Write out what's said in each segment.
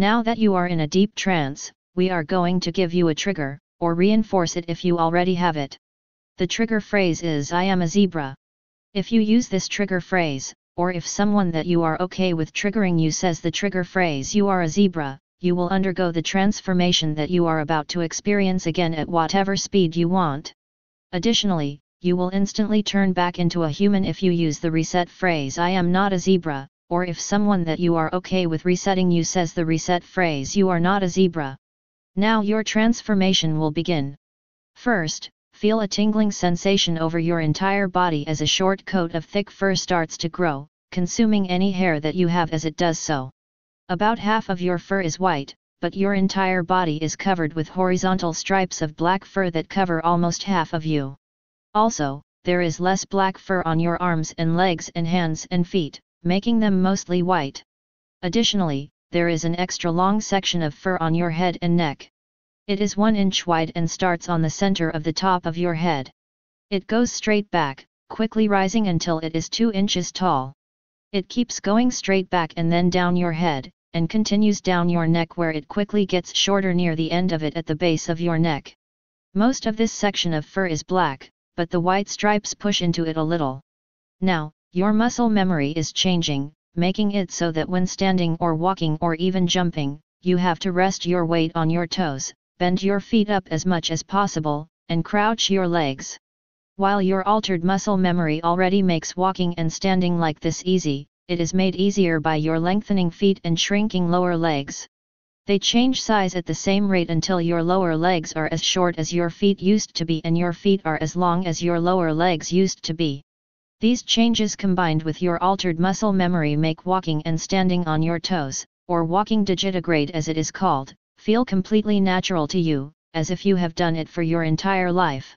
Now that you are in a deep trance, we are going to give you a trigger, or reinforce it if you already have it. The trigger phrase is I am a zebra. If you use this trigger phrase, or if someone that you are okay with triggering you says the trigger phrase you are a zebra, you will undergo the transformation that you are about to experience again at whatever speed you want. Additionally, you will instantly turn back into a human if you use the reset phrase I am not a zebra, or if someone that you are okay with resetting you says the reset phrase you are not a zebra. Now your transformation will begin. First, feel a tingling sensation over your entire body as a short coat of thick fur starts to grow, consuming any hair that you have as it does so. About half of your fur is white, but your entire body is covered with horizontal stripes of black fur that cover almost half of you. Also, there is less black fur on your arms and legs and hands and feet, making them mostly white. Additionally, there is an extra long section of fur on your head and neck. It is 1 inch wide and starts on the center of the top of your head. It goes straight back, quickly rising until it is 2 inches tall. It keeps going straight back and then down your head, and continues down your neck where it quickly gets shorter near the end of it at the base of your neck. Most of this section of fur is black, but the white stripes push into it a little. Now, your muscle memory is changing, making it so that when standing or walking or even jumping, you have to rest your weight on your toes, bend your feet up as much as possible, and crouch your legs. While your altered muscle memory already makes walking and standing like this easy, it is made easier by your lengthening feet and shrinking lower legs. They change size at the same rate until your lower legs are as short as your feet used to be and your feet are as long as your lower legs used to be. These changes combined with your altered muscle memory make walking and standing on your toes, or walking digitigrade as it is called, feel completely natural to you, as if you have done it for your entire life.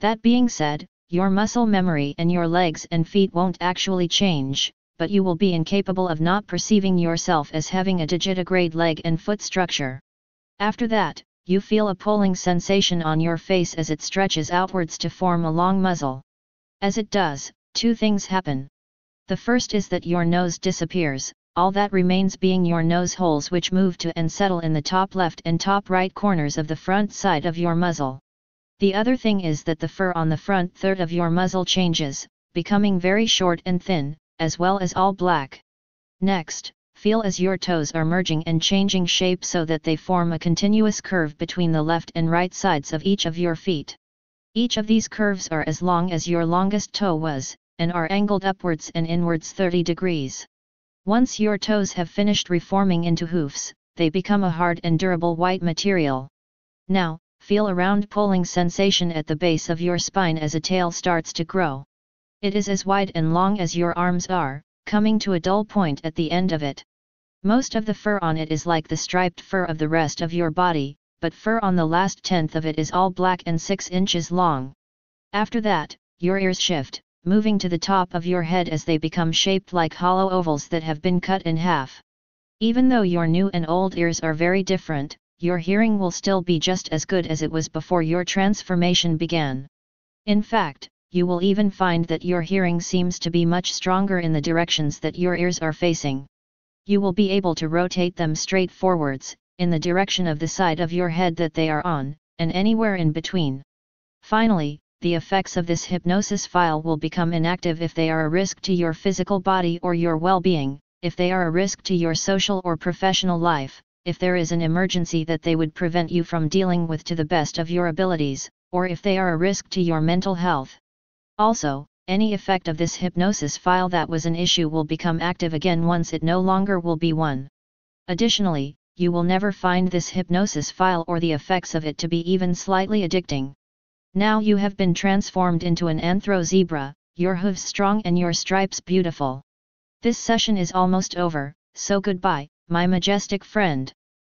That being said, your muscle memory and your legs and feet won't actually change, but you will be incapable of not perceiving yourself as having a digitigrade leg and foot structure. After that, you feel a pulling sensation on your face as it stretches outwards to form a long muzzle. As it does, two things happen. The first is that your nose disappears, all that remains being your nose holes which move to and settle in the top left and top right corners of the front side of your muzzle. The other thing is that the fur on the front third of your muzzle changes, becoming very short and thin, as well as all black. Next, feel as your toes are merging and changing shape so that they form a continuous curve between the left and right sides of each of your feet. Each of these curves are as long as your longest toe was, and are angled upwards and inwards 30 degrees. Once your toes have finished reforming into hoofs, they become a hard and durable white material. Now, feel a round pulling sensation at the base of your spine as a tail starts to grow. It is as wide and long as your arms are, coming to a dull point at the end of it. Most of the fur on it is like the striped fur of the rest of your body, but fur on the last tenth of it is all black and 6 inches long. After that, your ears shift, moving to the top of your head as they become shaped like hollow ovals that have been cut in half. Even though your new and old ears are very different, your hearing will still be just as good as it was before your transformation began. In fact, you will even find that your hearing seems to be much stronger in the directions that your ears are facing. You will be able to rotate them straight forwards, in the direction of the side of your head that they are on, and anywhere in between. Finally, the effects of this hypnosis file will become inactive if they are a risk to your physical body or your well-being, if they are a risk to your social or professional life, if there is an emergency that they would prevent you from dealing with to the best of your abilities, or if they are a risk to your mental health. Also, any effect of this hypnosis file that was an issue will become active again once it no longer will be one. Additionally, you will never find this hypnosis file or the effects of it to be even slightly addicting. Now you have been transformed into an anthro zebra, your hooves strong and your stripes beautiful. This session is almost over, so goodbye, my majestic friend.